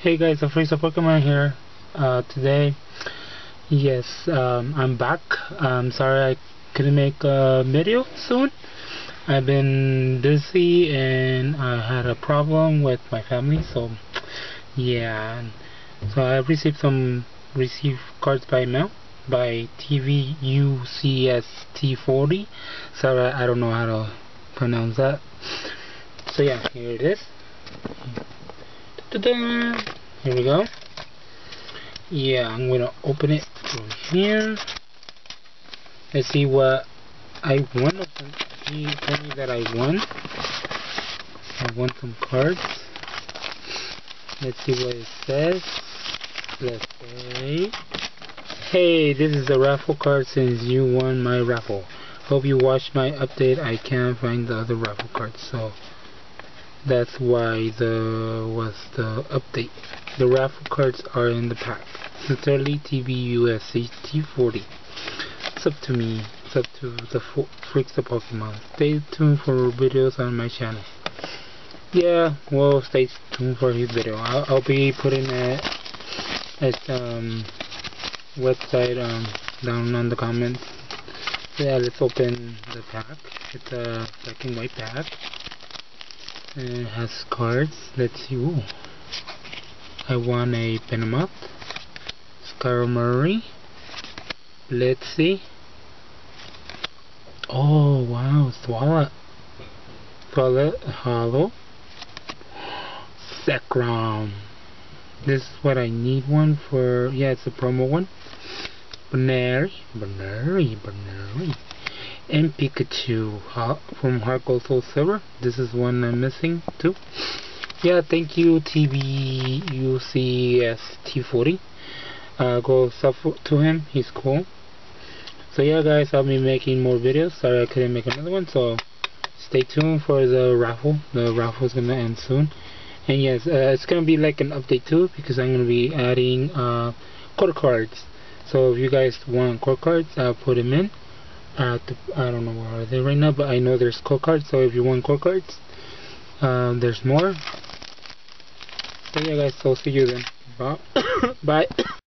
Hey guys, Freaks of Pokemon here. Uh, today, yes, um, I'm back. I'm sorry I couldn't make a video soon. I've been busy and I had a problem with my family, so yeah. So I received some received cards by mail by TBUCST40. Sorry, I don't know how to pronounce that. So yeah, here it is. Ta-da! Here we go. Yeah, I'm gonna open it from here. Let's see what I won. He told me that I won. I won some cards. Let's see what it says. Let's say, Hey, this is a raffle card since you won my raffle. Hope you watched my update. I can't find the other raffle cards, so that's why the was the update. The raffle cards are in the pack. Sincerely, TVUSC T40. It's up to me. It's up to the freaks of Pokemon. Stay tuned for videos on my channel. Yeah, well, stay tuned for his video. I'll, I'll be putting it at um website um down on the comments. Yeah, let's open the pack. It's a and white pack. It has cards. Let's see. Ooh. I want a Venomoth. Skarmory. Let's see. Oh wow, Swallow. Swallow Hollow. Zekrom. This is what I need one for. Yeah, it's a promo one. Banary. Banary. Banary and Pikachu from Gold Soul Silver. This is one I'm missing too. Yeah, thank you TBUCST40. Uh, go sub to him, he's cool. So yeah guys, I'll be making more videos. Sorry I couldn't make another one, so stay tuned for the raffle. The raffle is gonna end soon. And yes, uh, it's gonna be like an update too, because I'm gonna be adding uh, core cards. So if you guys want core cards, I'll put them in at I don't know where are they right now, but I know there's core cards, so if you want core cards, um, there's more. So yeah guys, so see you then. Bye. Bye.